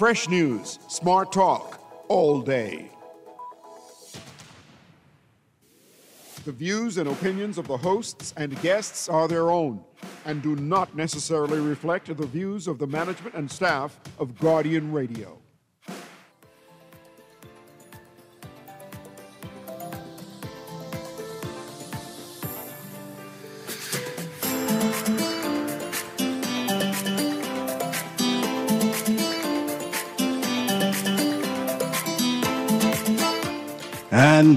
Fresh news, smart talk, all day. The views and opinions of the hosts and guests are their own and do not necessarily reflect the views of the management and staff of Guardian Radio.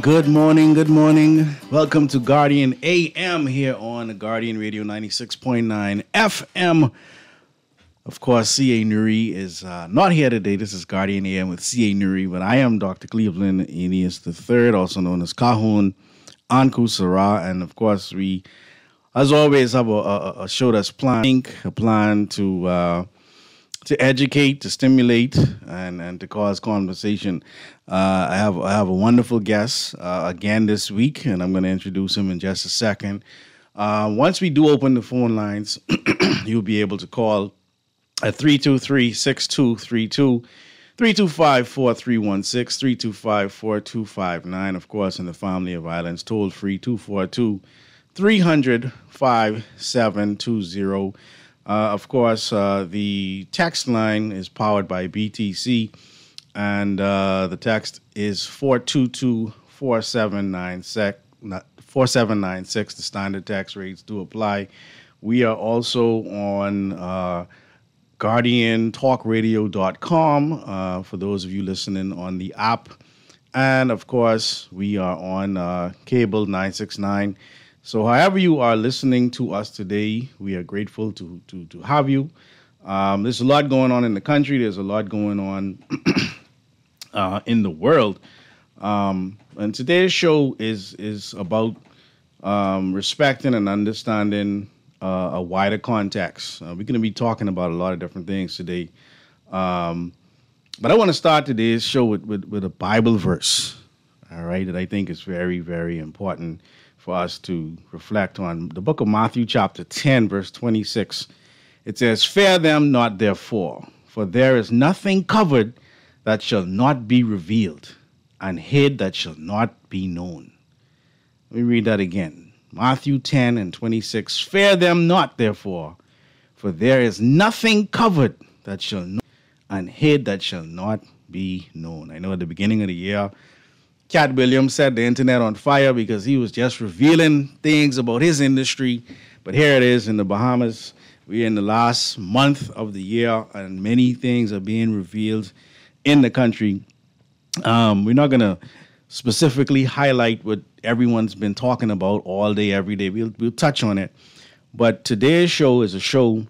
Good morning, good morning. Welcome to Guardian AM here on Guardian Radio 96.9 FM. Of course, C.A. Newry is uh, not here today. This is Guardian AM with C.A. Newry, but I am Dr. Cleveland Eneas III, also known as Kahun Anku Sarah. And of course, we, as always, have a, a, a show that's planned, a plan to. Uh, to educate, to stimulate, and, and to cause conversation. Uh, I have I have a wonderful guest uh, again this week, and I'm going to introduce him in just a second. Uh, once we do open the phone lines, you'll be able to call at 323-6232, 325-4316, 325-4259. Of course, in the Family of Islands, toll free 242 300 5720. Uh, of course, uh, the text line is powered by BTC, and uh, the text is 422 4796. The standard text rates do apply. We are also on uh, GuardianTalkRadio.com uh, for those of you listening on the app. And of course, we are on uh, Cable 969. So, however you are listening to us today, we are grateful to to to have you. Um, there's a lot going on in the country. There's a lot going on uh, in the world, um, and today's show is is about um, respecting and understanding uh, a wider context. Uh, we're going to be talking about a lot of different things today, um, but I want to start today's show with, with with a Bible verse. All right, that I think is very very important for us to reflect on the book of Matthew, chapter 10, verse 26. It says, Fear them not, therefore, for there is nothing covered that shall not be revealed, and hid that shall not be known. Let me read that again. Matthew 10 and 26. Fear them not, therefore, for there is nothing covered that shall not, and hid that shall not be known. I know at the beginning of the year, Katt Williams set the internet on fire because he was just revealing things about his industry. But here it is in the Bahamas. We're in the last month of the year, and many things are being revealed in the country. Um, we're not going to specifically highlight what everyone's been talking about all day, every day. We'll, we'll touch on it. But today's show is a show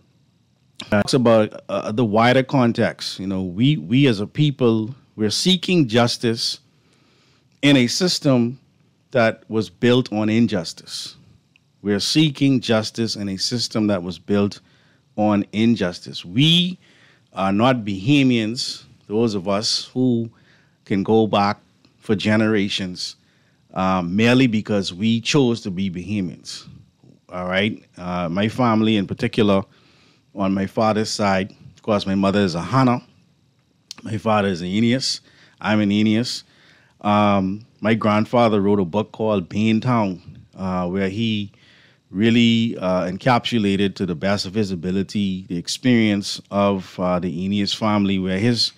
that talks about uh, the wider context. You know, we, we as a people, we're seeking justice in a system that was built on injustice. We are seeking justice in a system that was built on injustice. We are not Bahamians, those of us who can go back for generations um, merely because we chose to be Bahamians. All right? Uh, my family, in particular, on my father's side, of course, my mother is a Hana. My father is an Eneas. I'm an Eneas. Um, my grandfather wrote a book called Bain Town, uh, where he really uh, encapsulated to the best of his ability the experience of uh, the Eneas family, where his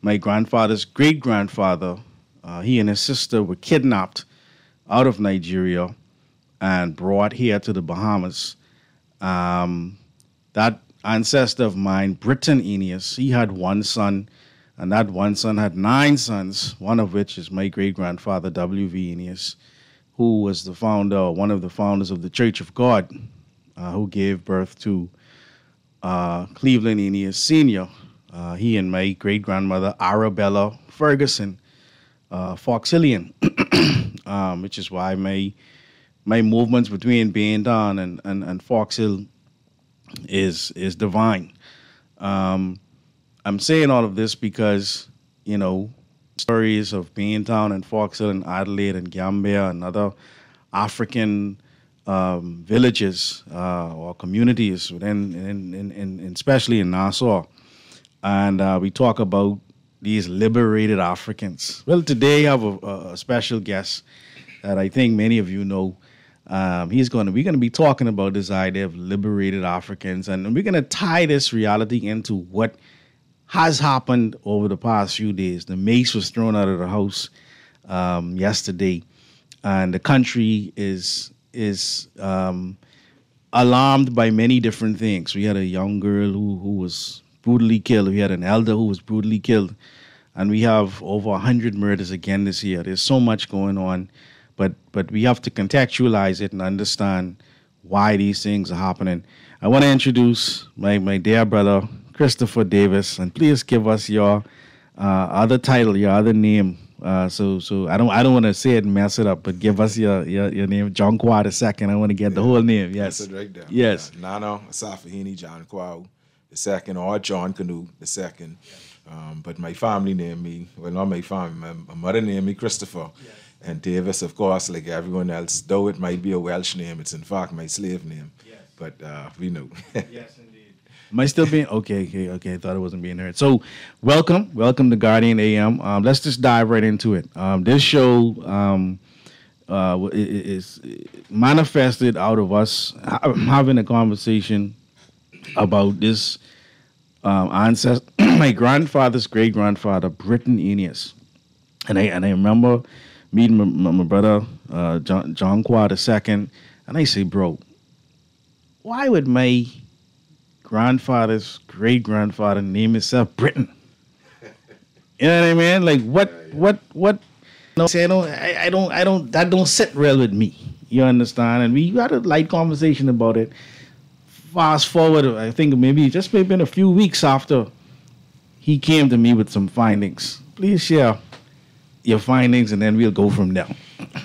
my grandfather's great grandfather, uh, he and his sister were kidnapped out of Nigeria and brought here to the Bahamas. Um, that ancestor of mine, Britain Eneas, he had one son and that one son had nine sons, one of which is my great grandfather, W.V. Eneas, who was the founder, one of the founders of the Church of God, uh, who gave birth to uh, Cleveland Eneas Sr. Uh, he and my great grandmother, Arabella Ferguson, uh, um, which is why my my movements between Bain Town and, and, and Fox Hill is is divine. Um, I'm saying all of this because, you know, stories of Bain Town and Foxhill and Adelaide and Gambia and other African um, villages uh, or communities within, in, in, in, especially in Nassau, and uh, we talk about these liberated Africans. Well, today I have a, a special guest that I think many of you know. Um, he's going to we're going to be talking about this idea of liberated Africans, and we're going to tie this reality into what has happened over the past few days. The mace was thrown out of the house um, yesterday, and the country is is um, alarmed by many different things. We had a young girl who who was brutally killed. We had an elder who was brutally killed, and we have over hundred murders again this year. There's so much going on but but we have to contextualize it and understand why these things are happening. I want to introduce my my dear brother Christopher Davis, and please give us your uh, other title, your other name. Uh, so so I don't I don't want to say it and mess it up, but give us your your, your name, John Quad the second. I want to get the whole name. Yes, right there. Yes. Uh, Nana Asafahini John Kwao the second, or John Canoe the second. Um, but my family named me, well, not my family, my, my mother named me Christopher. And Davis, of course, like everyone else, though it might be a Welsh name, it's in fact my slave name. But uh, we know. Yes, indeed. Am I still being okay? Okay, okay. I thought it wasn't being heard. So, welcome, welcome to Guardian AM. Um, let's just dive right into it. Um, this show um, uh, i- i- is manifested out of us having a conversation about this um, ancestor, my grandfather's great grandfather, Britton Eneas, and I and I remember meeting my, my, my brother uh, John John Quad II, and I say, bro, why would my grandfather's great grandfather named himself Britain? You know what I mean? Like what what what no say I don't I, I don't I don't that don't sit real with me. You understand? And we had a light conversation about it. Fast forward, I think maybe just maybe in a few weeks after he came to me with some findings. Please share your findings and then we'll go from there.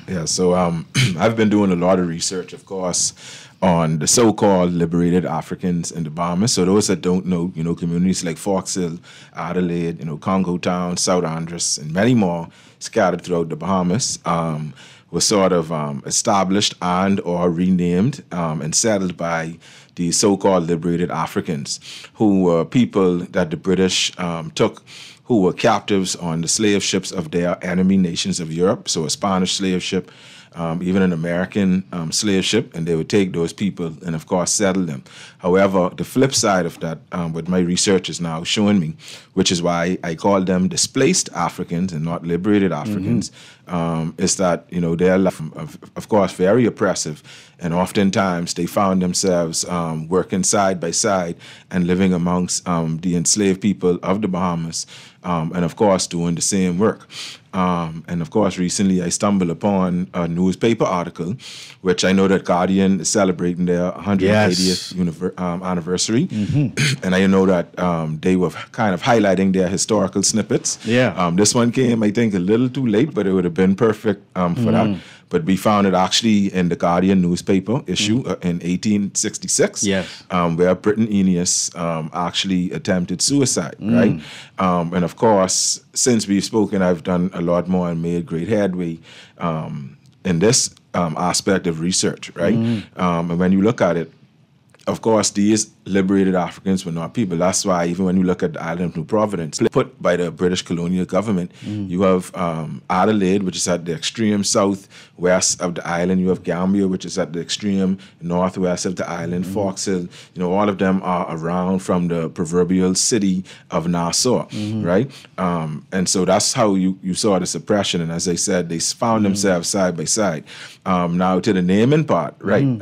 Yeah, so um, I've been doing a lot of research, of course, on the so-called liberated Africans in the Bahamas. So those that don't know, you know, communities like Fox Hill, Adelaide, you know, Congo Town, South Andros, and many more scattered throughout the Bahamas. Um, were sort of um, established and or renamed um, and settled by the so-called liberated Africans, who were people that the British um, took who were captives on the slave ships of their enemy nations of Europe, so a Spanish slave ship, um, even an American um, slave ship, and they would take those people and, of course, settle them. However, the flip side of that, um, what my research is now showing me, which is why I call them displaced Africans and not liberated Africans, um, is that you know they're of, of course very oppressive, and oftentimes they found themselves um, working side by side and living amongst um, the enslaved people of the Bahamas, um, and of course doing the same work. Um, and of course, recently I stumbled upon a newspaper article, which I know that Guardian is celebrating their 180th Yes. univer- um, anniversary, and I know that um, they were kind of highlighting their historical snippets. Yeah. Um, this one came, I think, a little too late, but it would have been perfect um, for that. But we found it actually in the Guardian newspaper issue uh, in 1866, Yes. um, where Britain Eneas um, actually attempted suicide, right? Um, and of course, since we've spoken, I've done a lot more and made great headway um, in this um, aspect of research, right? Um, and when you look at it, of course, these liberated Africans were not people. That's why even when you look at the island of New Providence, put by the British colonial government, you have um, Adelaide, which is at the extreme southwest of the island. You have Gambia, which is at the extreme northwest of the island. Fox Hill, you know, all of them are around from the proverbial city of Nassau, right? Um, and so that's how you, you saw the suppression. And as I said, they found themselves side by side. Um, now to the naming part, right?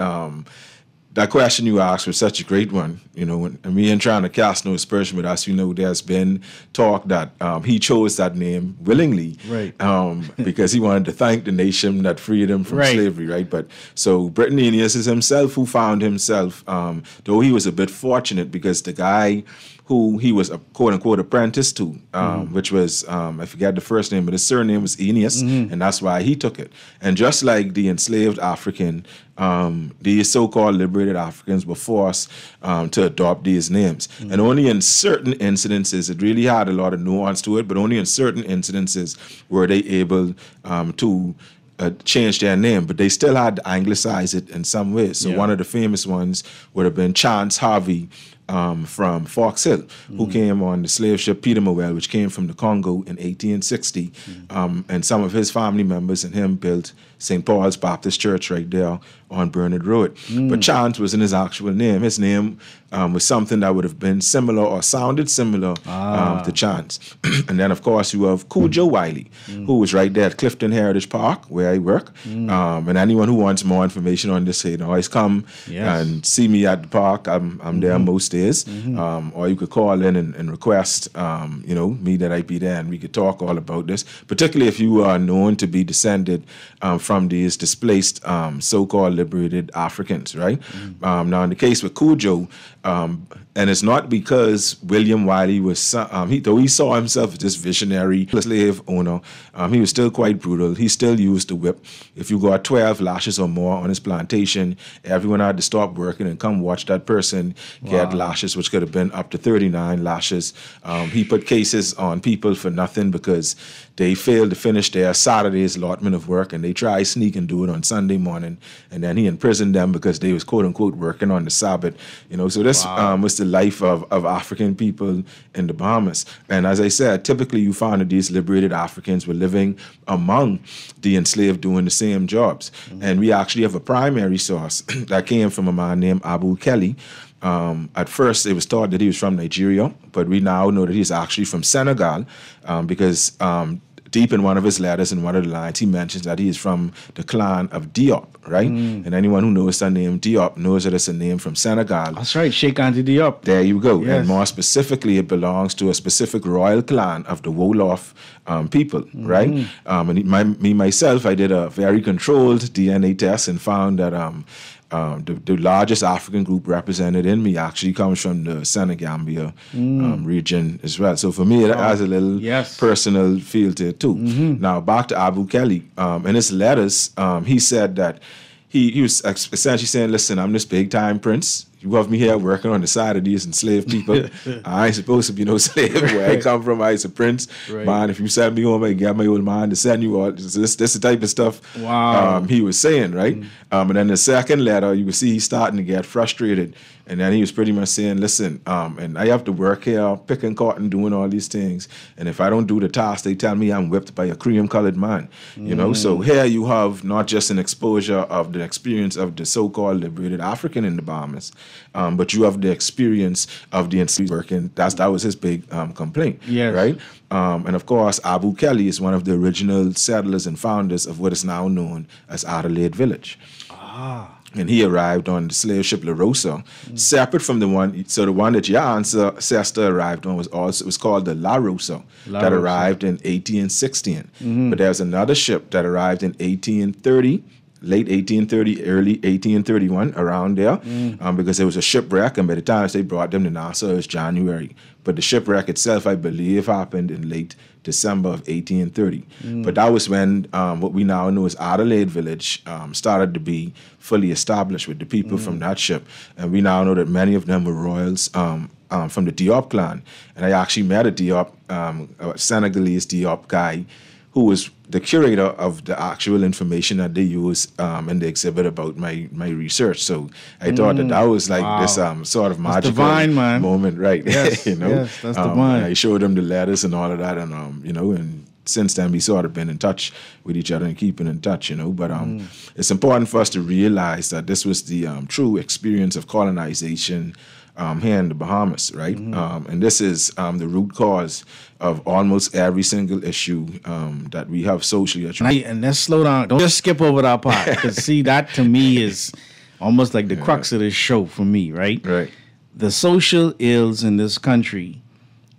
That question you asked was such a great one. You know, and we ain't trying to cast no aspersion, but as you know, there's been talk that um, he chose that name willingly, Right. Um, because he wanted to thank the nation that freed him from Right. slavery, right? But so Britton Eneas is himself who found himself, um, though he was a bit fortunate because the guy who he was a quote unquote apprentice to, um, which was um, I forget the first name, but his surname was Eneas, and that's why he took it. And just like the enslaved African, um, these so-called liberated Africans were forced um, to adopt these names, and only in certain incidences it really had a lot of nuance to it, but only in certain incidences were they able um, to uh, changed their name, but they still had to anglicize it in some ways. So Yeah. one of the famous ones would have been Chance Harvey, um, from Fox Hill, who came on the slave ship Peter Mowell, which came from the Congo in 1860. Um, and some of his family members and him built St. Paul's Baptist Church right there on Bernard Road. But Chance wasn't his actual name. His name um, was something that would have been similar or sounded similar um, to Chance. and then, of course, you have Cool Joe Wiley, who was right there at Clifton Heritage Park, where I work. Um, and anyone who wants more information on this, you know, always come Yes. and see me at the park. I'm, I'm there most days. Um, or you could call in and, and request, um, you know, me that I be there and we could talk all about this, particularly if you are known to be descended um, from these displaced um, so-called liberated Africans, right? Um, now, in the case with Cujo, um, and it's not because William Wylly was, um, he, though he saw himself as this visionary slave owner, um, he was still quite brutal. He still used the whip. If you got 12 lashes or more on his plantation, everyone had to stop working and come watch that person get lashes, which could have been up to 39 lashes. Um, he put cases on people for nothing because they failed to finish their Saturday's allotment of work and they tried sneak and do it on Sunday morning. And then he imprisoned them because they was quote unquote working on the Sabbath. You know, so this um, was the life of, of African people in the Bahamas. And as I said, typically you found that these liberated Africans were living among the enslaved doing the same jobs. And we actually have a primary source that came from a man named Abu Kelly. Um, at first, it was thought that he was from Nigeria, but we now know that he's actually from Senegal um, because um, deep in one of his letters, in one of the lines, he mentions that he is from the clan of Diop, right? And anyone who knows the name Diop knows that it's a name from Senegal. That's right. Cheikh Anta Diop. There you go. Yes. And more specifically, it belongs to a specific royal clan of the Wolof um, people, right? Um, and my, me myself, I did a very controlled DNA test and found that um, um, the, the largest African group represented in me actually comes from the Senegambia um, region as well. So for me, it has a little Yes. personal feel to it too. Now back to Abu Kelly. Um, in his letters, um, he said that he, he was essentially saying, "Listen, I'm this big time prince. You have me here working on the side of these enslaved people. I ain't supposed to be no slave. Where I come from, I was a prince. Right. Man, if you send me home, I get my old man to send you all this. This, the type of stuff. Wow. Um, he was saying, right? Um, and then the second letter, you could see he's starting to get frustrated. And then he was pretty much saying, listen, um, and I have to work here, picking cotton, doing all these things. And if I don't do the task, they tell me I'm whipped by a cream colored man. You know, so here you have not just an exposure of the experience of the so called liberated African in the Bahamas, um, but you have the experience of the enslaved working. That's that was his big um, complaint. Yes. Right? Um, and of course, Abu Kelly is one of the original settlers and founders of what is now known as Adelaide Village. Ah And he arrived on the slave ship La Rosa, separate from the one. So the one that your ancestor arrived on was also was called the La Rosa, La that Rosa. arrived in 1816. But there was another ship that arrived in 1830. Late 1830, early 1831, around there, um, because there was a shipwreck, and by the time they brought them to Nassau, it was January. But the shipwreck itself, I believe, happened in late December of 1830. But that was when um, what we now know as Adelaide Village um, started to be fully established with the people from that ship. And we now know that many of them were royals um, um, from the Diop clan. And I actually met a Diop, um, a Senegalese Diop guy who was the curator of the actual information that they use um, in the exhibit about my my research. So I thought that that was like this um, sort of magical divine, moment, right? Yes, you know, yes, that's Um, divine. I showed him the letters and all of that, and um, you know, and since then we sort of been in touch with each other and keeping in touch, you know. But um, Mm. it's important for us to realize that this was the um, true experience of colonization um, here in the Bahamas, right? Mm-hmm. Um, and this is um, the root cause of almost every single issue um, that we have socially. And, I, and let's slow down. Don't just skip over that part. Because see, that to me is almost like the crux of this show for me, right? Right. The social ills in this country,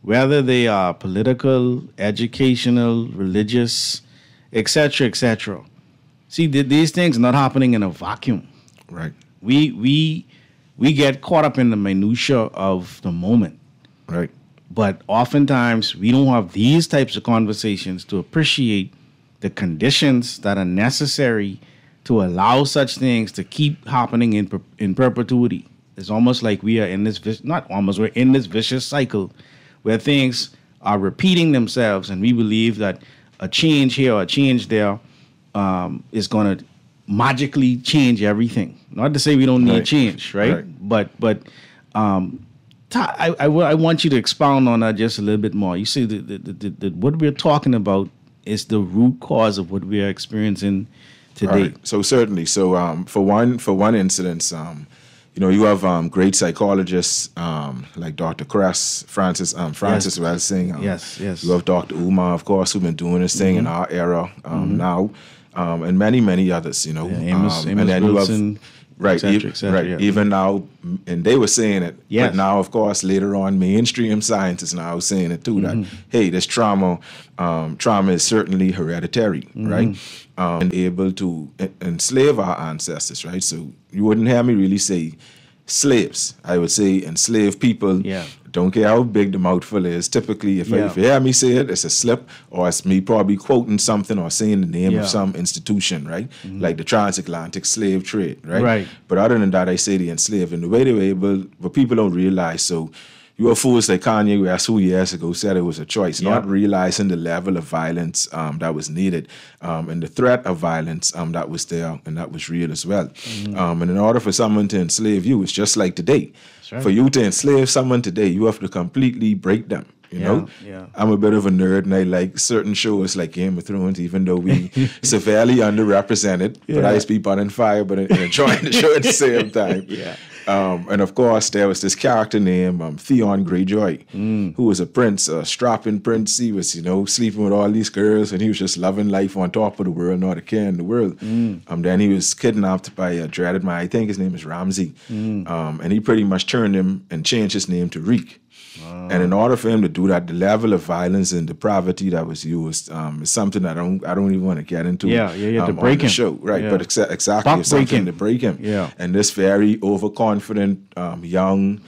whether they are political, educational, religious, etc., etc. See, th- these things are not happening in a vacuum. Right. We we we get caught up in the minutia of the moment. Right. But oftentimes we don't have these types of conversations to appreciate the conditions that are necessary to allow such things to keep happening in per- in perpetuity. It's almost like we are in this not almost we're in this vicious cycle where things are repeating themselves, and we believe that a change here or a change there um, is going to magically change everything. Not to say we don't need Right. change, right? Right. But but um, I, I, I want you to expound on that just a little bit more. You see, the, the, the, the, what we're talking about is the root cause of what we are experiencing today. Right. So certainly. So um, for one for one incident, um, you know, you have um, great psychologists um, like Dr. Cress, Francis um, Francis Yes. Welsing. Um, Yes, yes. You have Dr. Umar, of course, who've been doing this thing in our era um, now, um, and many many others. You know, Yeah, Amos- um, Amos and then Wilson, right, et cetera, et cetera, right. yeah. Even now, and they were saying it. Yes. But now, of course, later on, mainstream scientists now saying it too. Mm-hmm. That hey, this trauma, um, trauma is certainly hereditary, Mm-hmm. right? Um, and able to en- enslave our ancestors, right? So you wouldn't hear me really say slaves. I would say enslaved people. Yeah. Don't care how big the mouthful is. Typically, if, I, if you hear me say it, it's a slip, or it's me probably quoting something or saying the name Yeah. Mm-hmm. of some institution, right? Like the transatlantic slave trade, right? Right. But other than that, I say the enslaved. And the way they were able, but people don't realize. So you have fools like Kanye West, who years ago said it was a choice, not realizing the level of violence um, that was needed um, and the threat of violence um, that was there and that was real as well. Mm-hmm. Um, and in order for someone to enslave you, it's just like today. Right. For you to enslave someone today, you have to completely break them. You Yeah, know, yeah. I'm a bit of a nerd and I like certain shows like Game of Thrones, even though we severely underrepresented. But I Yeah. used to be burning fire, but enjoying the show at the same time. Yeah. Um, and of course, there was this character named um, Theon Greyjoy, Mm. who was a prince, a strapping prince. He was, you know, sleeping with all these girls, and he was just loving life on top of the world, not a care in the world. Mm. Um, then he was kidnapped by a dreaded man. I think his name is Ramsay, Mm. um, and he pretty much turned him and changed his name to Reek. And in order for him to do that, the level of violence and depravity that was used um, is something I don't I don't even want to get into. Yeah, yeah, you have to um, break him. show, right? Yeah. But exa- exactly, something breaking. to break him. Yeah. And this very overconfident um, young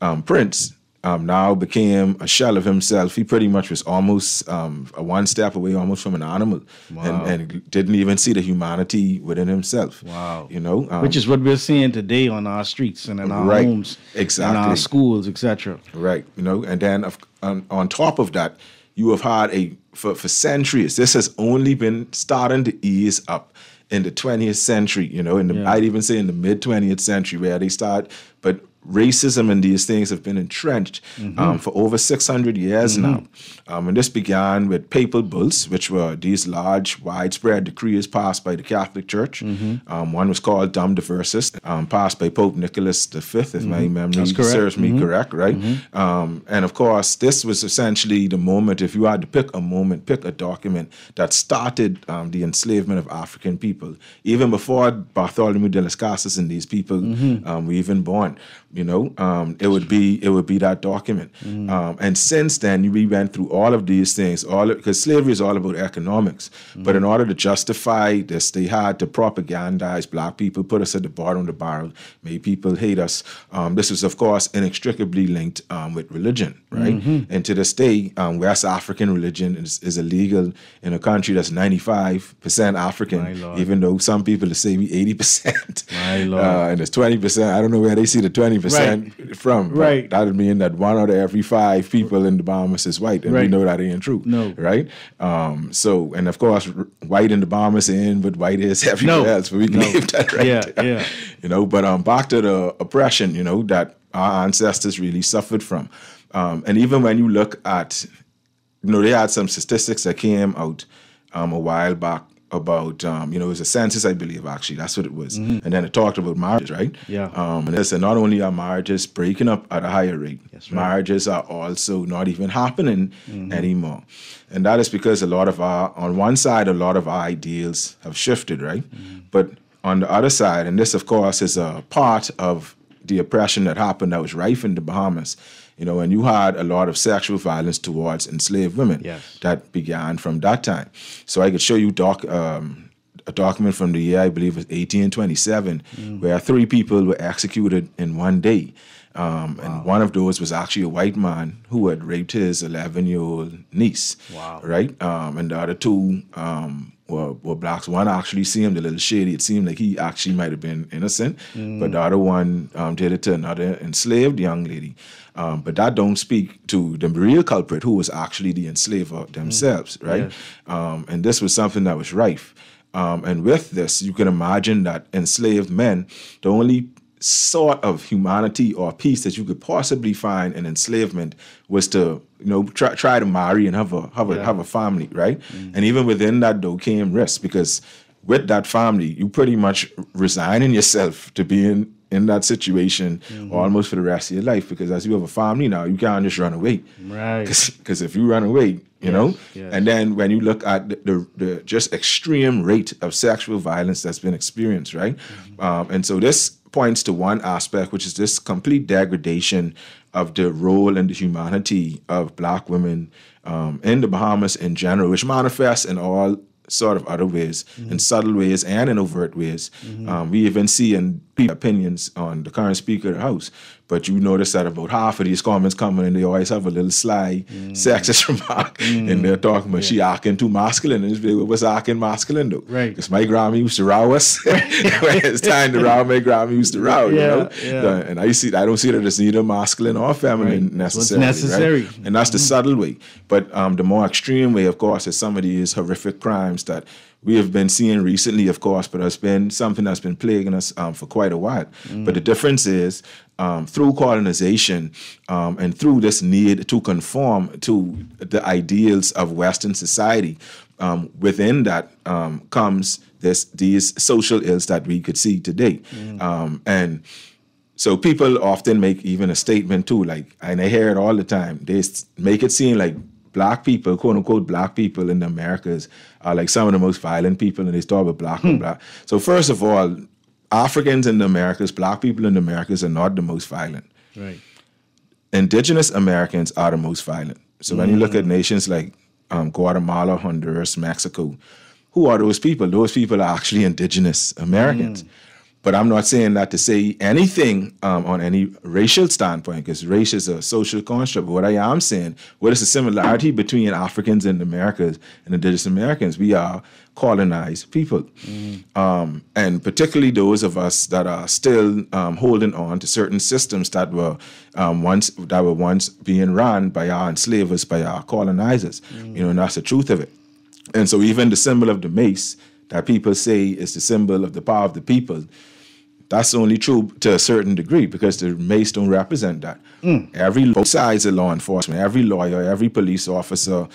um, prince um, now became a shell of himself. He pretty much was almost um, a one step away, almost from an animal, Wow. and, and didn't even see the humanity within himself. Wow. You know, um, Which is what we're seeing today on our streets and in our Right. homes, in our schools, etc. Right, you know, and then on, on top of that, you have had a for, for centuries. This has only been starting to ease up in the 20th century. You know, in the, Yeah. I'd even say in the mid 20th century where they start. But racism and these things have been entrenched Mm-hmm. um, for over 600 years now. Um, and this began with papal bulls, which were these large, widespread decrees passed by the Catholic Church. Mm-hmm. Um, one was called Dum Diversas, um, passed by Pope Nicholas V, if my memory Mm-hmm. Correct. serves me Mhm. correct, right? Um, and of course, this was essentially the moment, if you had to pick a moment, pick a document that started um, the enslavement of African people, even before Bartholomew de las Casas and these people um, were even born. You know, um, it would be it would be that document. Um, and since then, we went through all of these things, all because slavery is all about economics. But in order to justify this, they had to propagandize black people, put us at the bottom of the barrel, made people hate us. Um, this is, of course, inextricably linked um, with religion, right? And to this day, um, West African religion is, is illegal in a country that's 95% African, even though some people say we 80%. My Lord. Uh, and it's 20%. I don't know where they see the 20% from. Right. That would mean that one out of every five people in the Bahamas is white. And we know that ain't true. No. Right? Um, so, and of course, white in the Bahamas in, but white is everywhere No. else. But we can No. leave that right Yeah, there. yeah. You know, but um, back to the oppression, you know, that our ancestors really suffered from. Um, and even when you look at, you know, they had some statistics that came out um, a while back about, um, you know, it was a census, I believe, actually. That's what it was. And then it talked about marriages, right? Yeah. Um, and it said not only are marriages breaking up at a higher rate, right. marriages are also not even happening Mm-hmm. anymore. And that is because a lot of our, on one side, a lot of our ideals have shifted, right? Mm-hmm. But on the other side, and this, of course, is a part of the oppression that happened that was rife in the Bahamas, you know, and you had a lot of sexual violence towards enslaved women Yes. that began from that time. So I could show you doc, um, a document from the year I believe was 1827, where three people were executed in one day. Um, And one of those was actually a white man who had raped his 11 year old niece. Wow. Right? Um, and the other two um, were, were blacks. One actually seemed a little shady. It seemed like he actually might have been innocent, but the other one um, did it to another enslaved young lady. Um, but that don't speak to the real culprit, who was actually the enslaver themselves, right? Yes. Um, and this was something that was rife. Um, and with this, you can imagine that enslaved men, the only sort of humanity or peace that you could possibly find in enslavement was to you know try, try to marry and have a have a Yeah. have a family right and even within that though came risk because with that family you pretty much resigning yourself to being in that situation almost for the rest of your life because as you have a family now you can't just run away Right. because if you run away, you know, yes. and then when you look at the, the, the just extreme rate of sexual violence that's been experienced, right? Um, and so this points to one aspect, which is this complete degradation of the role and the humanity of Black women um, in the Bahamas in general, which manifests in all sort of other ways, in subtle ways and in overt ways. Um, we even see in opinions on the current Speaker of the House. But you notice that about half of these comments coming in, they always have a little sly mm. sexist remark, and they're mm. talking about she acting too masculine. And well, what's acting masculine though? Right. Because my grandma used to row us. when it's time to row, my grandma used to row. you Yeah, know? yeah. And I see, I don't see that as neither masculine or feminine Right. That's what's necessarily. right? necessary. And that's the mm. subtle way. But um, the more extreme way, of course, is some of these horrific crimes that we have been seeing recently, of course, but it's been something that's been plaguing us um, for quite a while. But the difference is um, through colonization um, and through this need to conform to the ideals of Western society, um, within that um, comes this these social ills that we could see today. Um, and so people often make even a statement too, like, and I hear it all the time. They make it seem like black people, quote unquote, black people in the Americas are like some of the most violent people, and they talk about black and hmm. black. So first of all, Africans in the Americas, black people in the Americas are not the most violent. Right. Indigenous Americans are the most violent. So when you look at mm. nations like um, Guatemala, Honduras, Mexico, who are those people? Those people are actually indigenous Americans. Mm. But I'm not saying that to say anything um, on any racial standpoint, because race is a social construct. But what I am saying, what is the similarity between Africans and Americans Americas and indigenous Americans? We are colonized people. Um, and particularly those of us that are still um, holding on to certain systems that were um, once that were once being run by our enslavers, by our colonizers. You know, and that's the truth of it. And so even the symbol of the mace that people say is the symbol of the power of the people, that's only true to a certain degree because the mace don't represent that. Every both sides of law enforcement, every lawyer, every police officer,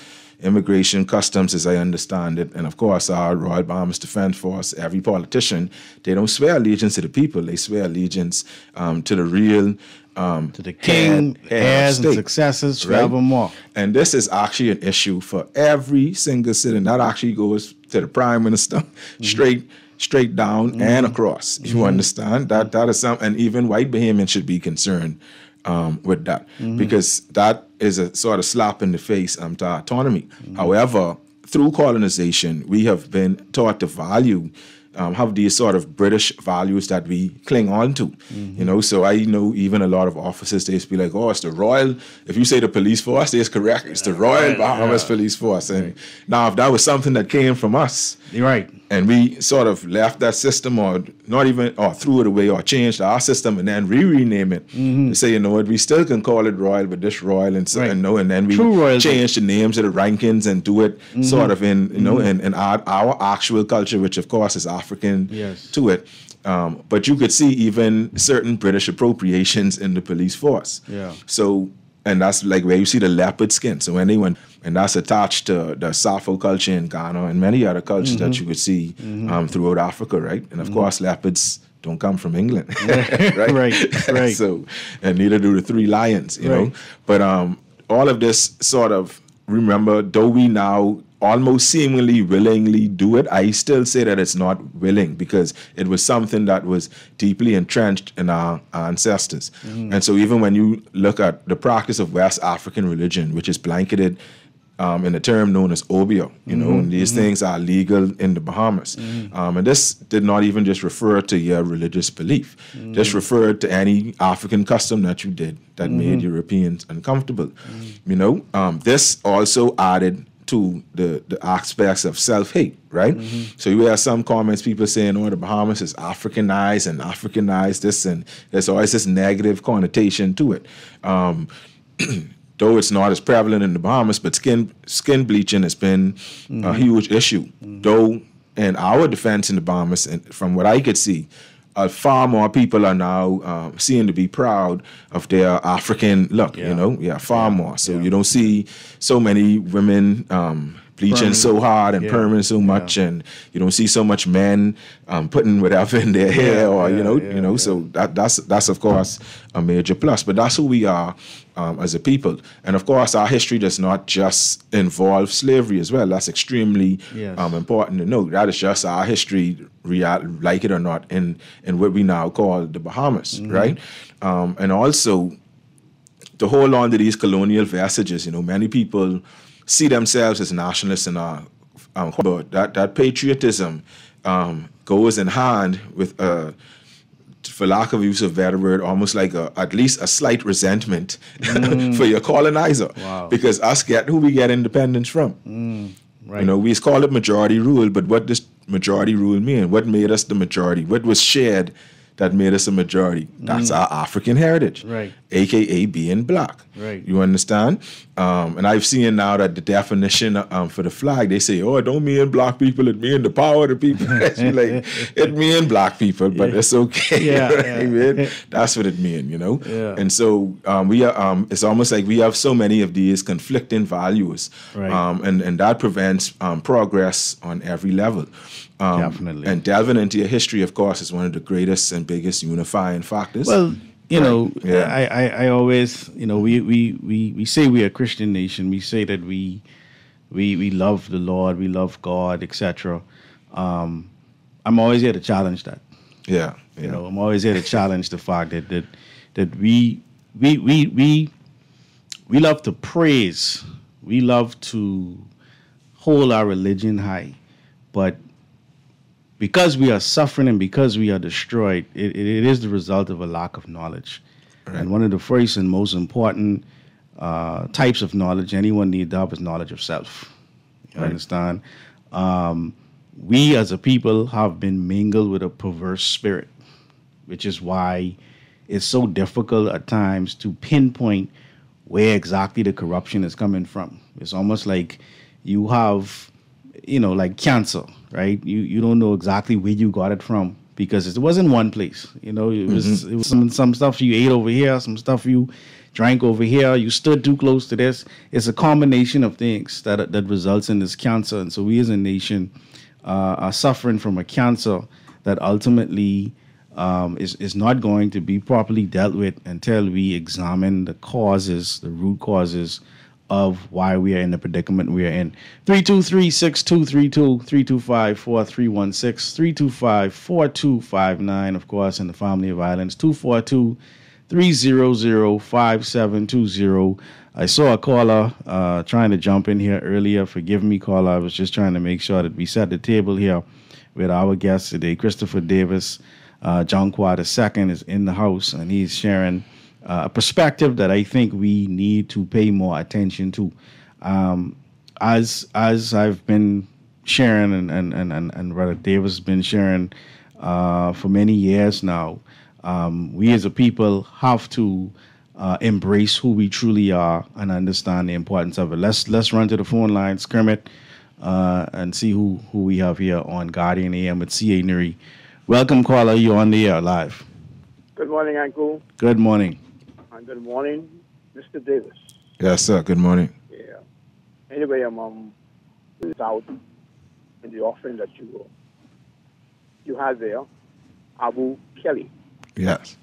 immigration, customs, as I understand it, and of course our Royal Bahamas Defense Force, every politician, they don't swear allegiance to the people. They swear allegiance um, to the real um, To the king, head- head of heirs and successors right? forevermore. And this is actually an issue for every single citizen. That actually goes to the prime minister, straight, straight down and across. You understand that that is some, and even white Bahamians should be concerned um, with that because that is a sort of slap in the face um, to autonomy. However, through colonization, we have been taught to value um, have these sort of British values that we cling on to. You know, so I know even a lot of officers they to be like, "Oh, it's the Royal." If you say the police force, it's correct. It's the Royal Bahamas Police Force. And now, if that was something that came from us, You're right. And we sort of left that system or not even or threw it away or changed our system and then re-rename it. Mm-hmm. To say you know what we still can call it royal but this royal and so Right. and no and then we change the names of the rankings and do it mm-hmm. sort of in you know mm-hmm. in, in our, our actual culture which of course is african Yes. to it. Um, but you could see even certain british appropriations in the police force. Yeah. so and that's like where you see the leopard skin. So when they went, and that's attached to the Safo culture in Ghana and many other cultures Mm-hmm. that you could see um, throughout Africa, right? And of course, leopards don't come from England, right? Right, right. so, and neither do the three lions, you know. But um, all of this sort of remember, though we now almost seemingly willingly do it, I still say that it's not willing because it was something that was deeply entrenched in our ancestors. Mm. And so even when you look at the practice of West African religion, which is blanketed um, in a term known as obeah, you know, and these mm-hmm. things are legal in the Bahamas. Mm. Um, and this did not even just refer to your religious belief. This mm. referred to any African custom that you did that made mm-hmm. Europeans uncomfortable. You know, um, this also added to the, the aspects of self-hate, right? Mm-hmm. So you have some comments, people saying, oh, the Bahamas is Africanized and Africanized this, and there's always this negative connotation to it. Um, though it's not as prevalent in the Bahamas, but skin skin bleaching has been a mm-hmm. huge issue. Mm-hmm. Though in our defense in the Bahamas, and from what I could see, uh, far more people are now um, seen to be proud of their African look. Yeah. You know, yeah, far more. So Yeah. you don't see so many women. Um, Bleaching so hard and Yeah. perming so much, and you don't see so much men um, putting whatever in their hair, or you know, yeah, you know. So that that's that's of course a major plus. But that's who we are um, as a people, and of course our history does not just involve slavery as well. That's extremely Yes. um, important to note. That is just our history, real, like it or not, in in what we now call the Bahamas, right? Um, and also to hold on to these colonial vestiges. You know, many people see themselves as nationalists and are, um, but that that patriotism um, goes in hand with, uh, for lack of use of a better word, almost like a, at least a slight resentment for your colonizer, Wow. because us get who we get independence from. Right. You know, we call it majority rule, but what does majority rule mean? What made us the majority? What was shared that made us a majority? That's our African heritage, Mm. Right. AKA being black. Right. You understand? Um, and I've seen now that the definition um, for the flag, they say, oh, it don't mean black people, it mean the power of the people. Like, it mean black people, but it's okay. Yeah, You know what I yeah. mean? That's what it mean, you know? Yeah. And so um, we are, um, it's almost like we have so many of these conflicting values. Right. Um, and, and that prevents um, progress on every level. Um, Definitely. And delving into your history, of course, is one of the greatest and biggest unifying factors. Well, you know, Yeah. I, I, I always, you know, we, we, we, we say we're a Christian nation. We say that we, we, we love the Lord, we love God, etc. Um, I'm always here to challenge that. yeah. yeah. You know, I'm always here to challenge the fact that that that we we we we we love to praise. We love to hold our religion high, but because we are suffering and because we are destroyed, it, it, is the result of a lack of knowledge. And one of the first and most important uh, types of knowledge anyone needs to have is knowledge of self. You Right. understand? Um, we as a people have been mingled with a perverse spirit, which is why it's so difficult at times to pinpoint where exactly the corruption is coming from. It's almost like you have, you know, like cancer, right? You you don't know exactly where you got it from because it wasn't one place. You know, it was it was some some stuff you ate over here, some stuff you drank over here. You stood too close to this. It's a combination of things that that results in this cancer, and so we as a nation uh, are suffering from a cancer that ultimately um, is is not going to be properly dealt with until we examine the causes, the root causes of why we are in the predicament we are in. 323-6232, 325-4316, 325-4259, of course, in the family of islands, 242 300-5720. I saw a caller uh, trying to jump in here earlier. Forgive me, caller. I was just trying to make sure that we set the table here with our guest today, Christopher Davis. Uh, John Quad II is in the house, and he's sharing uh, a perspective that I think we need to pay more attention to. Um, as as I've been sharing, and and and and, and Brother Davis has been sharing uh, for many years now, um, we as a people have to uh, embrace who we truly are and understand the importance of it. Let's let's run to the phone lines, Kermit, uh, and see who who we have here on Guardian AM with CA Newry. Welcome, caller. You're on the air live. Good morning, Uncle, Good morning. And good morning, Mr. Davis. Yes, sir. Good morning. Yeah. Anyway, I'm um, out in the offering that you you had there, Abu Kelly. Yes.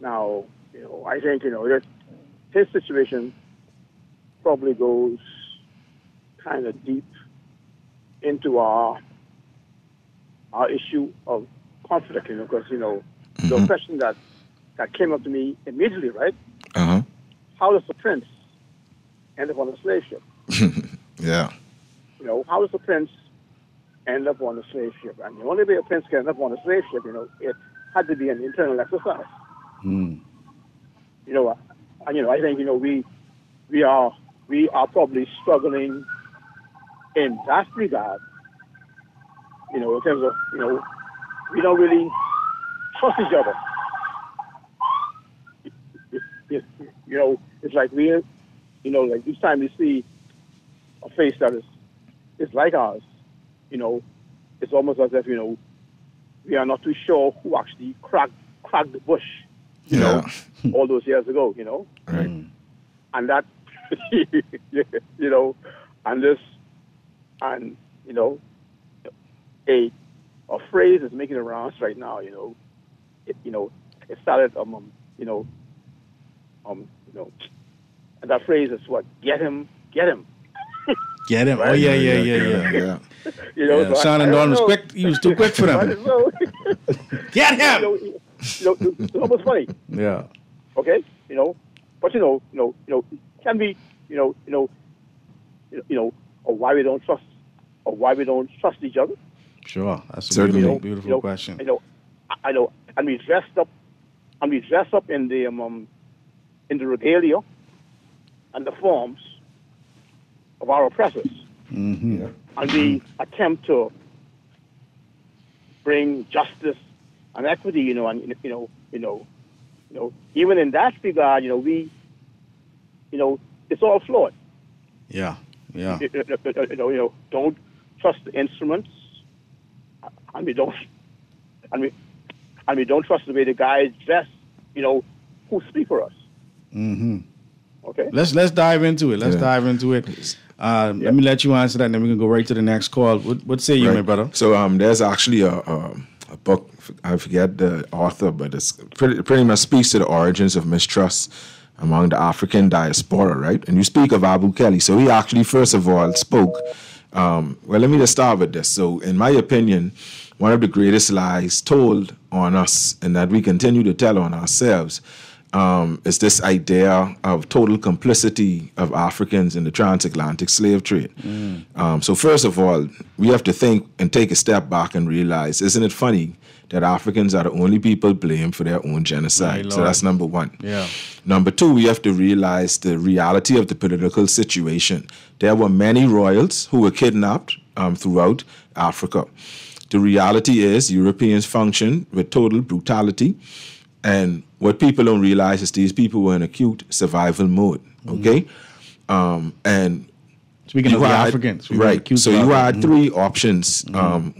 Now, you know, I think you know that his situation probably goes kind of deep into our our issue of conflict, you know, because you know the question that that came up to me immediately, right? Uh huh. How does the prince end up on a slave ship? Yeah. You know, how does the prince end up on a slave ship? And the only way a prince can end up on a slave ship, you know, it had to be an internal exercise. Hmm. You know, and you know, I think you know we we are we are probably struggling in that regard. You know, in terms of you know, we don't really trust each other. You you know, it's like we, you know, like each time we see a face that is is like ours, you know, it's almost as if you know we are not too sure who actually cracked cracked the bush, you Yeah. know, all those years ago, you know, Right. and that, you know, and this, and you know, a a phrase is making the rounds right now, you know, it, you know, it started, um, um, you know, um, you know, and that phrase is what get him, get him, Get him. Oh yeah, yeah, yeah, yeah. yeah. you know. Yeah, so I- Sean I and Don was know. quick. He was too quick for I them. don't know. Get you him. know, you know, it's almost funny. Yeah. okay, you know, but you know, you know, you know, can be, you know, you know, you know, or why we don't trust, or why we don't trust each other. Sure. That's a Certainly. Beautiful, beautiful you know, question. You know, I, I know, and we dressed up, and we dress up in the um, um, in the regalia and the forms of our oppressors, hmm and we attempt to bring justice and equity. You know, and you know, you know, you know, even in that regard, you know, we, you know, it's all flawed. Yeah. Yeah. you know, you know, you know, don't trust the instruments, and we don't, and we, and we don't trust the way the guys dress, you know, who speak for us. Hmm Okay. Let's let's dive into it. Let's Yeah. dive into it. Uh, Yeah. Let me let you answer that, and then we can go right to the next call. What, what say you, my brother? So um, there's actually a, a, a book. I forget the author, but it's pretty, pretty much speaks to the origins of mistrust among the African diaspora, right? And you speak of Abu Kelly. So he actually, first of all, spoke. Um, well, let me just start with this. So, in my opinion, one of the greatest lies told on us, and that we continue to tell on ourselves, um, is this idea of total complicity of Africans in the transatlantic slave trade. Um, so, first of all, we have to think and take a step back and realize isn't it funny that Africans are the only people blamed for their own genocide? So, that's number one. Yeah. Number two, we have to realize the reality of the political situation. There were many royals who were kidnapped um, throughout Africa. The reality is, Europeans functioned with total brutality. And what people don't realize is these people were in acute survival mode. Okay? Um, and Speaking of had- Africans, we were right? So you had three options um,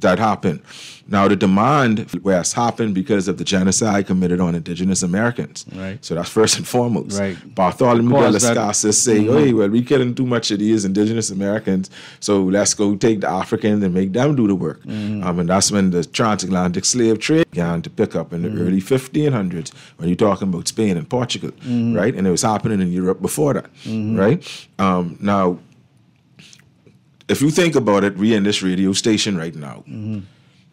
that happened. Now the demand has happened because of the genocide committed on indigenous Americans. Right. So that's first and foremost. Right. Bartholomew de las Mm-hmm. Casas say, "Hey, well, we killing too much of these indigenous Americans, so let's go take the Africans and make them do the work." Mm-hmm. Um, and that's when the transatlantic slave trade began to pick up in the Mm-hmm. early 1500s. When you're talking about Spain and Portugal, Mm-hmm. right? And it was happening in Europe before that, right? Um, now if you think about it, we in this radio station right now, mm-hmm.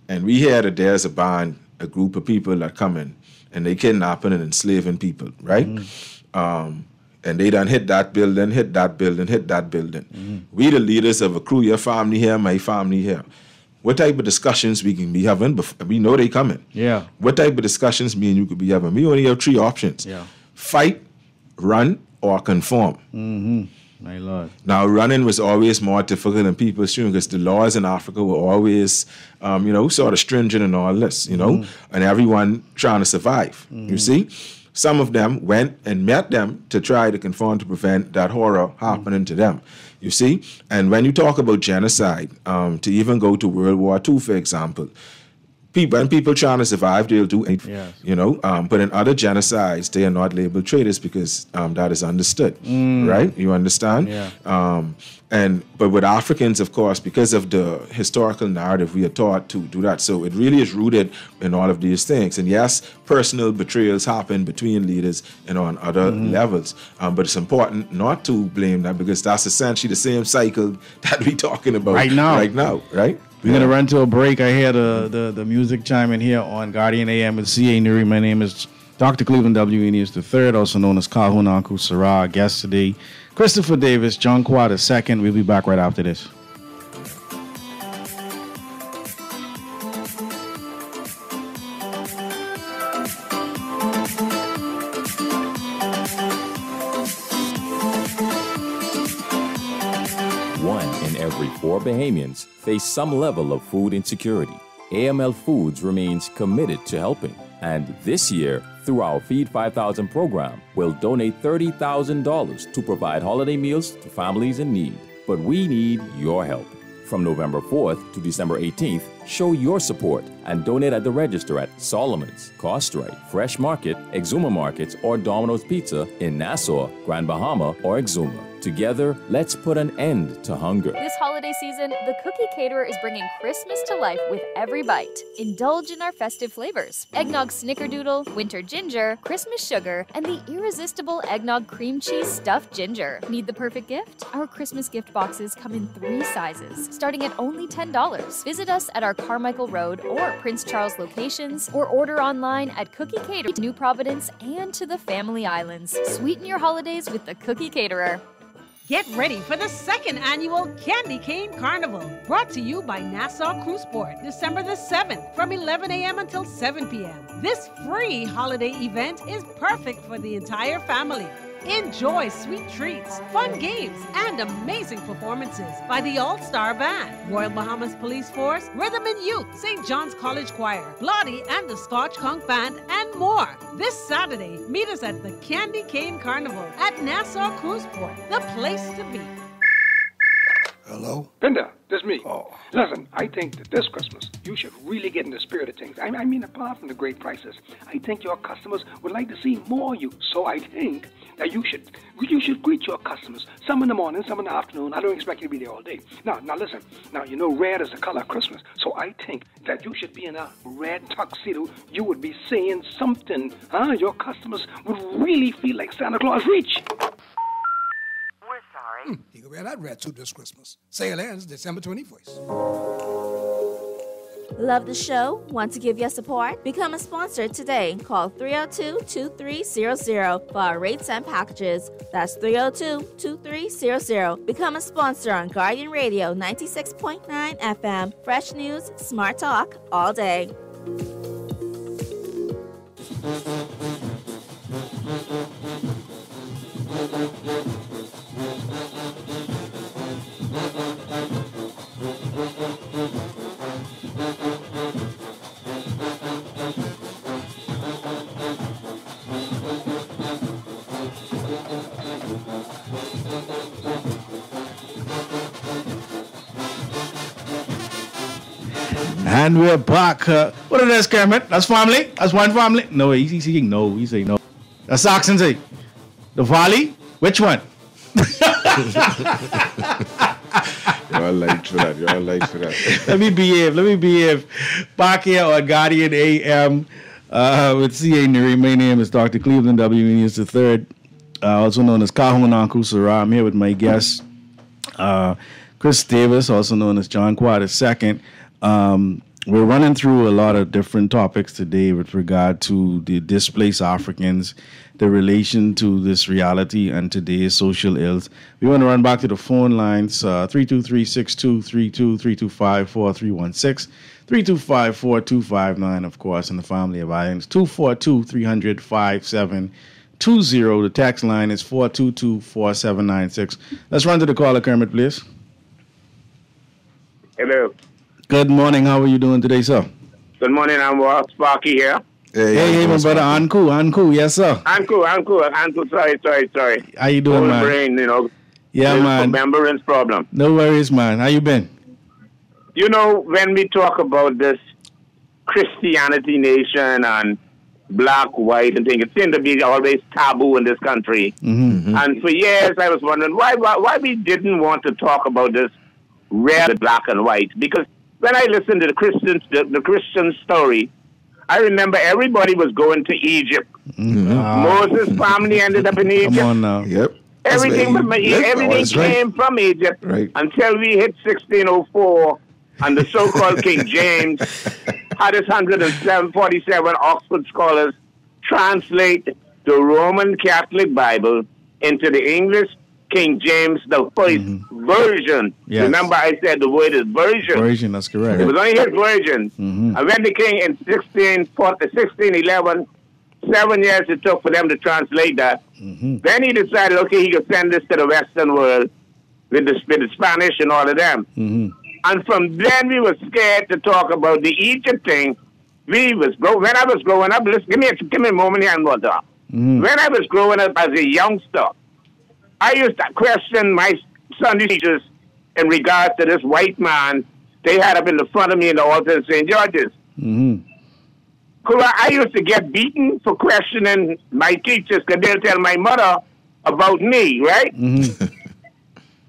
and we hear that there's a band, a group of people that come in and they kidnapping and enslaving people, right? Mm-hmm. Um, and they done hit that building, hit that building, hit that building. Mm-hmm. We the leaders of a crew, your family here, my family here. What type of discussions we can be having? Before, we know they coming. Yeah. What type of discussions me and you could be having? We only have three options. Yeah. Fight, run, or conform. My Lord. Now, running was always more difficult than people assume because the laws in Africa were always, um, you know, sort of stringent and all this, you know, and everyone trying to survive. You see? Some of them went and met them to try to conform to prevent that horror happening to them. You see? And when you talk about genocide, um, to even go to World War II, for example, people and people trying to survive, they'll do it. Yes. You know, um, but in other genocides, they are not labeled traitors because um, that is understood, right? You understand? Yeah. Um, and but with Africans, of course, because of the historical narrative, we are taught to do that. So it really is rooted in all of these things. And yes, personal betrayals happen between leaders and on other levels. Um, but it's important not to blame that because that's essentially the same cycle that we're talking about Right now. Right now, right? We're gonna run to a break. I hear the, the, the music chime in here on Guardian AM with CA Newry. My name is Dr. Cleveland W. The third, also known as Kahun Anku Sarah. Guest today, Christopher Davis, John Quad second. We'll be back right after this. Bahamians face some level of food insecurity. AML Foods remains committed to helping, and this year, through our Feed 5000 program, we'll donate $30,000 to provide holiday meals to families in need. But we need your help. From November 4th to December 18th, show your support and donate at the register at Solomon's, Cost Right, Fresh Market, Exuma Markets, or Domino's Pizza in Nassau, Grand Bahama, or Exuma. Together, let's put an end to hunger. This holiday season, the Cookie Caterer is bringing Christmas to life with every bite. Indulge in our festive flavors eggnog snickerdoodle, winter ginger, Christmas sugar, and the irresistible eggnog cream cheese stuffed ginger. Need the perfect gift? Our Christmas gift boxes come in three sizes, starting at only $10. Visit us at our Carmichael Road or Prince Charles locations, or order online at Cookie Caterer, New Providence, and to the Family Islands. Sweeten your holidays with the Cookie Caterer. Get ready for the second annual Candy Cane Carnival, brought to you by Nassau Cruise Port, December the 7th from 11 a.m. until 7 p.m. This free holiday event is perfect for the entire family. Enjoy sweet treats, fun games, and amazing performances by the All Star Band, Royal Bahamas Police Force, Rhythm and Youth, St. John's College Choir, Blotty and the Scotch Conch Band, and more. This Saturday, meet us at the Candy Cane Carnival at Nassau Cruise Port, the place to be. Hello? Linda, this is me. Oh. Listen, I think that this Christmas you should really get in the spirit of things. I, I mean, apart from the great prices, I think your customers would like to see more of you. So I think that you should you should greet your customers. Some in the morning, some in the afternoon. I don't expect you to be there all day. Now, now listen. Now you know red is the color of Christmas. So I think that you should be in a red tuxedo. You would be saying something. Huh? Your customers would really feel like Santa Claus reach. We're sorry. Hmm, you can wear that red suit this Christmas. Sale ends December 21st. Love the show? Want to give your support? Become a sponsor today. Call 302 2300 for our rates and packages. That's 302 2300. Become a sponsor on Guardian Radio 96.9 FM. Fresh news, smart talk, all day. And we're back. Uh, what is this, Kermit? That's family? That's one family? No, he's, he's saying no. He's saying no. That's Saxon say. The Valley? Which one? You're all light for that. You're all light for that. Let me behave. Let me behave. Back here on Guardian AM uh, with CA Newry. My name is Dr. Cleveland W. News the third, uh, also known as Kahun Ankusara. I'm here with my guest, uh, Chris Davis, also known as John Quad II. Um, we're running through a lot of different topics today with regard to the displaced Africans, the relation to this reality and today's social ills. We want to run back to the phone lines uh, 323 6232 325 4316. 325 4259, of course, in the family of islands. 242 300 5720. The text line is 422 4796. Let's run to the caller, Kermit, please. Hello. Good morning. How are you doing today, sir? Good morning. I'm uh, Sparky here. Hey, hey, hey my brother Anku. Anku, yes, sir. Anku, Anku, Anku. Sorry, sorry, sorry. How you doing, Whole man? brain, you know. Yeah, man. Remembrance problem. No worries, man. How you been? You know, when we talk about this Christianity nation and black, white, and things, it seems to be always taboo in this country. Mm-hmm. And for years, I was wondering why, why, why we didn't want to talk about this red, black, and white. Because when I listened to the Christian, the, the Christian story, I remember everybody was going to Egypt. Mm-hmm. Moses' family ended up in Egypt. Come on now. Yep. Everything from everything came from Egypt Right. until we hit 1604, and the so-called King James had his 147 Oxford scholars translate the Roman Catholic Bible into the English King James, the 1st version. Yes. Remember, I said the word is version. Version, that's correct. It was only his version. Mhm. And when the king in 1640, 1611, seven years it took for them to translate that. Mhm. Then he decided, okay, he could send this to the Western world with the, with the Spanish and all of them. Mhm. And from then we were scared to talk about the Egypt thing. We was grow- when I was growing up. Listen, give me a, give me a moment here and. Mhm. When I was growing up as a youngster, I used to question my Sunday teachers in regards to this white man they had up in the front of me in the altar in St. George's. Mm-hmm. Kula, I used to get beaten for questioning my teachers because they'll tell my mother about me, right? Mm-hmm.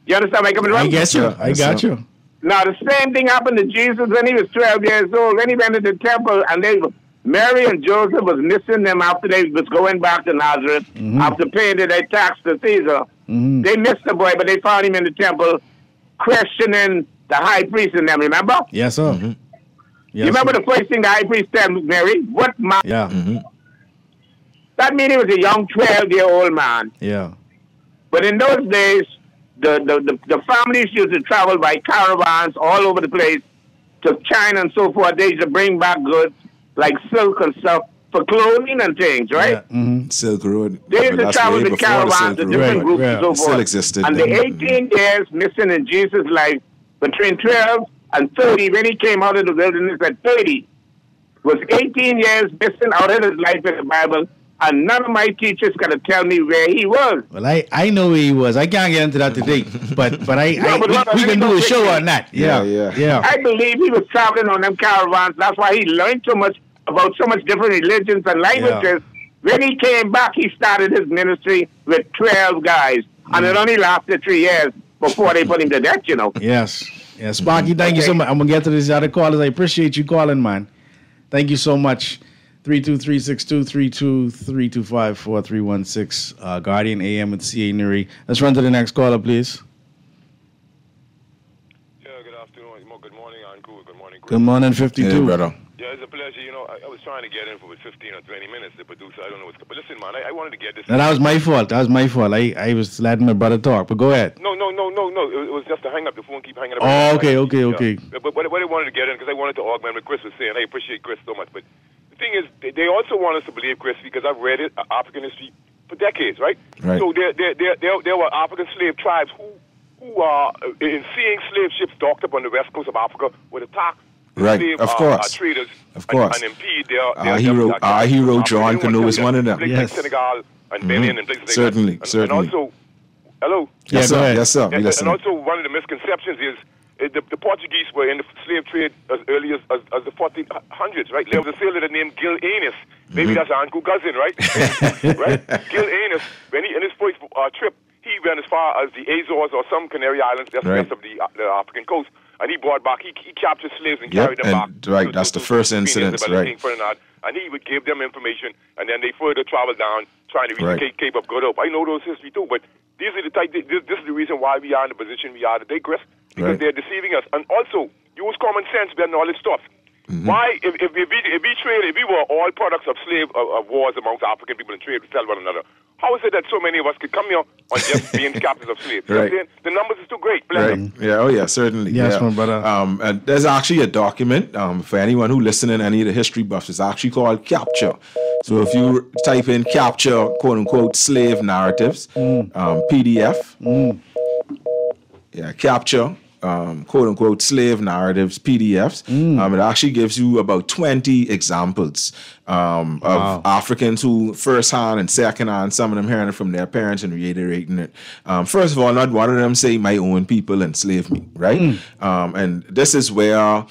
You understand my coming from? I get you. I got you. Now, the same thing happened to Jesus when he was 12 years old. When he went to the temple, and they Mary and Joseph was missing them after they was going back to Nazareth, Mm-hmm. after paying their tax to Caesar. Mhm. They missed the boy, but they found him in the temple questioning the high priest and them, remember? Yes, sir. Mm-hmm. Yes, you remember sir. the first thing the high priest said, Mary? What man? Yeah. That means he was a young 12 year old man. Yeah. But in those days, the, the, the, the families used to travel by caravans all over the place to China and so forth. They used to bring back goods like silk and stuff for clothing and things, right? Mm-hmm. Silk Road. They used to travel way with before the caravans Road. different groups and so forth. Still existed. And the 18 years missing in Jesus' life, between 12 and 30, when he came out of the wilderness at 30, was 18 years missing out of his life in the Bible, and none of my teachers could tell me where he was. Well, I, I know where he was. I can't get into that today, but but I, No, I but we, what we can do a show on that. Yeah, Yeah, yeah, I believe he was traveling on them caravans. That's why he learned so much about so much different religions and languages. When he came back, he started his ministry with 12 guys. And Mm. it only lasted three years before they put him to death, you know. Yes. Yeah, Sparky, thank you so much. I'm gonna get to these other callers. I appreciate you calling, man. Thank you so much. 323-6232-325-4316. Uh, Guardian AM with CA Newry. Let's run to the next caller, please. Yeah, Good afternoon. Good morning, Good morning. Good morning. 52. Yeah, brother. Yeah, it's a pleasure. You know, I, I was trying to get in for 15 or 20 minutes. The producer, I don't know what's. But listen, man, I, I wanted to get this. No, that was my fault. That was my fault. I, I was letting my brother talk, but go ahead. No, no, no, no, no. It, it was just to hang up the phone, keep hanging up. Oh, okay, okay, Yeah. okay. But, but what I wanted to get in, because I wanted to augment what Chris was saying. I appreciate Chris so much. But the thing is, they, they also want us to believe, Chris, because I've read it, uh, African history for decades, right? Right. So there, there, there, there, there were African slave tribes who, who are, uh, in seeing slave ships docked up on the west coast of Africa, would attack the Right, slave of uh, course. uh, traders Of and- course. and, impede their, Our hero- their- our hero John African Canoe is one of them. Yes. Senegal and. Benin and places like Certainly. And, certainly. And also, hello? Yeah, Yes, sir. ahead. Yes, sir. And, and also, one of the misconceptions is uh, the, the Portuguese were in the slave trade as early as, as, as the 1400s, right? There was a sailor named Gil Eanes. Maybe Mhm. that's Uncle Cousin, right? right? Gil Eanes, when he, in his first uh, trip, he went as far as the Azores or some Canary Islands, that's Right. west of the, uh, the African coast. And he brought back, he, he captured slaves and Yep, carried them back. and right, that's the first incident, right. And he would give them information, and then they further travel down trying to reach Right. Cape, Cape of Good Hope. I know those history too, but these are the type. This, this is the reason why we are in the position we are today, Chris, because Right. they're deceiving us, and also use common sense behind all this stuff. Mm-hmm. Why, if, if, if, we, if we trade, if we were all products of slave of, of wars amongst African people and trade to sell one another, how is it that so many of us could come here on just being captives of slaves? You know Right. The numbers is too great. Bless Right. them. Yeah. Oh, yeah. Certainly. Yes, yeah. my brother. Um, and there's actually a document um, for anyone who listening, any of the history buffs. It's actually called Capture. So if you type in Capture, quote unquote, slave narratives, um, PDF. Yeah, Capture. Um, quote unquote slave narratives PDFs. Um, it actually gives you about 20 examples um, of Wow. Africans who firsthand and secondhand, some of them hearing it from their parents and reiterating it. Um, first of all, not one of them say my own people enslave me, right? Um, and this is where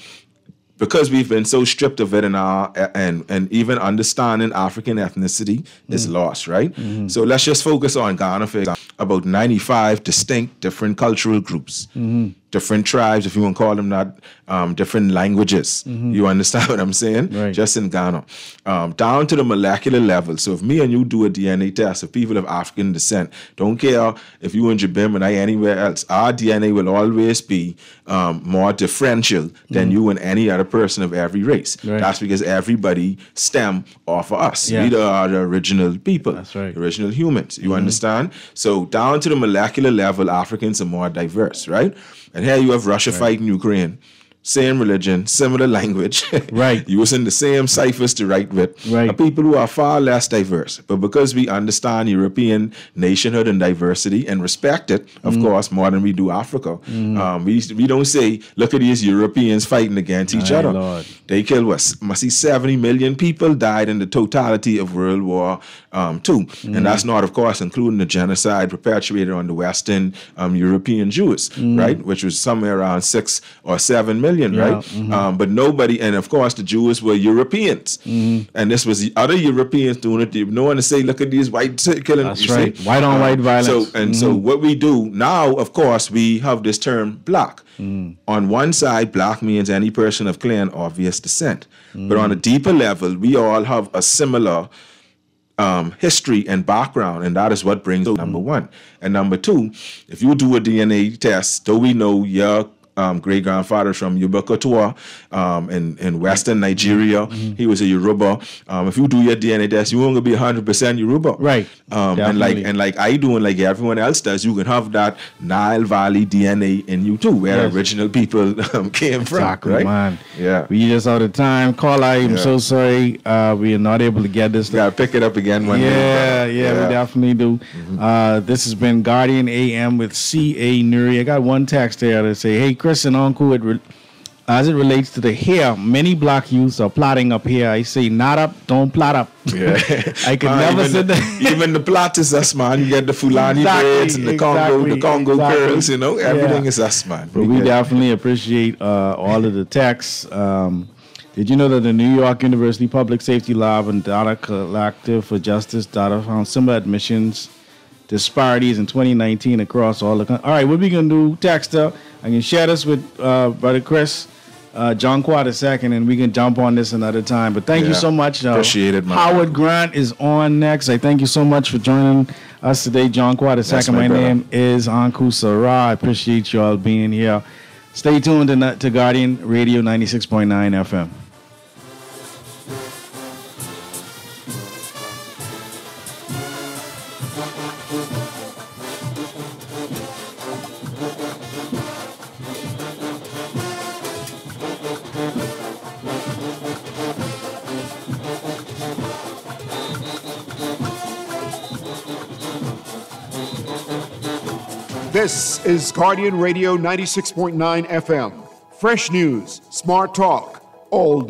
because we've been so stripped of it in our and and even understanding African ethnicity is lost, right? So let's just focus on Ghana for example. About 95 distinct different cultural groups, different tribes, if you want to call them that, um, different languages. You understand what I'm saying? Right. Just in Ghana. Um, down to the molecular level. So if me and you do a DNA test of people of African descent, don't care if you in Jabim and I anywhere else, our DNA will always be um, more differential than you and any other person of every race. Right. That's because everybody stem off of us. Yeah. We are the original people. That's right. Original humans. You understand? So down to the molecular level, Africans are more diverse, right? And here you have Russia fighting Ukraine. Same religion, similar language, right? using the same ciphers to write with, right? People who are far less diverse. But because we understand European nationhood and diversity and respect it, of Mm. course, more than we do Africa, Mm. um, we we don't say, look at these Europeans fighting against each Aye, other. Lord. They killed what must see 70 million people died in the totality of World War um, Two, Mm. and that's not, of course, including the genocide perpetuated on the Western um, European Jews, Mm. right, which was somewhere around six or seven million, Yeah, right? mhm. Um, but nobody, and of course, the Jews were Europeans, Mm-hmm. and this was the other Europeans doing it. No one to say, look at these white killing. That's you see? right. White on white violence. So, and so, Mhm. what we do now, of course, we have this term black. Mm. On one side, black means any person of clear and obvious descent. But Mm. on a deeper level, we all have a similar um, history and background, and that is what brings number one. And number two, if you do a DNA test, though we know your um, great grandfather from Yuba Kotua um, in, in Western Nigeria, he was a Yoruba. Um, if you do your DNA test, you won't be 100% Yoruba. Right. Um, and like and like I do and like everyone else does, you can have that Nile Valley DNA in you too, where Yes. original people um, came from. Exactly, right? man. Yeah. We just out of time. Call, I am Yeah. so sorry. Uh, we are not able to get this. Gotta pick it up again one yeah, day. Yeah. Yeah. we definitely do. Uh, this has been Guardian AM with C.A. Newry. I got one text there to say, hey, Chris and Uncle, it as it relates to the hair, many black youths are plotting up here. I say, not up, don't plot up. Yeah. I could Man, never even say the, that. even the plot is us, man. You get the Fulani Exactly, braids and the Congo, the Congo exactly. curls, you know, everything Yeah. is us, man. But we definitely appreciate uh, all of the texts. Um, did you know that the New York University Public Safety Lab and Data Collective for Justice data found similar admissions disparities in 2019 across all the country? All right, what we gonna do? Text her. I can share this with uh, brother Chris. Uh, John Quad a second, and we can jump on this another time. But thank you so much. uh, Appreciate it. Howard Grant is on next. I thank you so much for joining us today, John Quad a second. my My, name is Anku Sarah. I appreciate you all being here. Stay tuned to, to Guardian Radio 96.9 FM. Is Guardian Radio 96.9 FM. Fresh news, smart talk, all day.